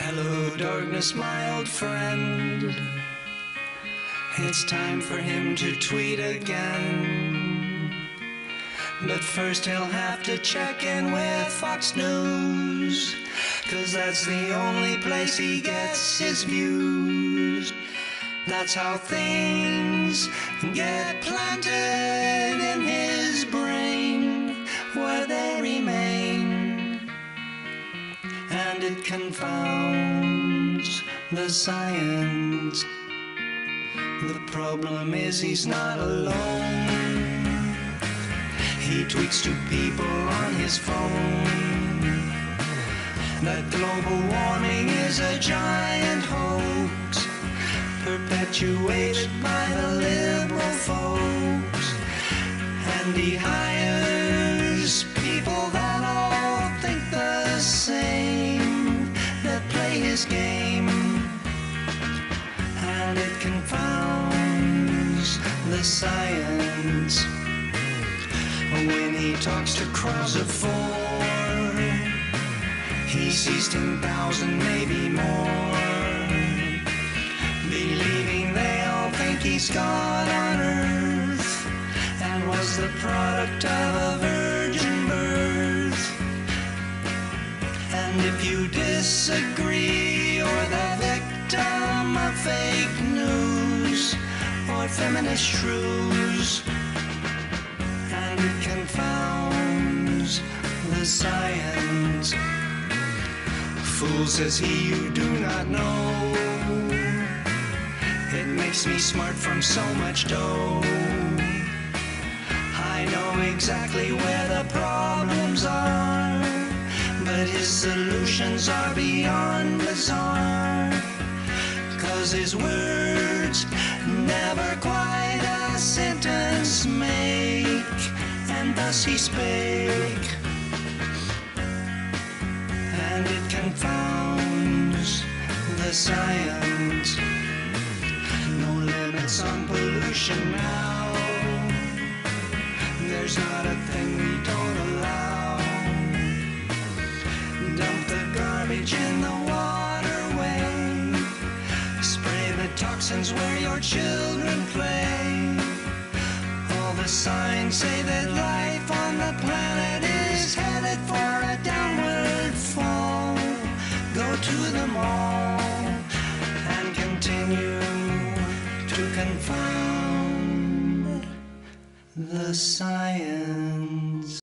Hello, darkness, my old friend. It's time for him to tweet again. But first, he'll have to check in with Fox News. Cause that's the only place he gets his views. That's how things get planted And it confounds the science. The problem is he's not alone. He tweets to people on his phone that global warming is a giant hoax perpetuated by the liberal folks. And he hires he talks to crowds of four. He sees 10,000, maybe more. Believing they all think he's God on earth and was the product of a virgin birth. And if you disagree, you're the victim of fake news or feminist shrews. And confounds the science. Fool says he you do not know. It makes me smart from so much dough. I know exactly where the problems are, but his solutions are beyond bizarre. Cause his words never and thus he spake and it confounds the science. No limits on pollution now. There's not a thing we don't allow. Dump the garbage in the waterway. Spray the toxins where your children play. Signs say that life on the planet is headed for a downward fall. Go to the mall and continue to confound the science.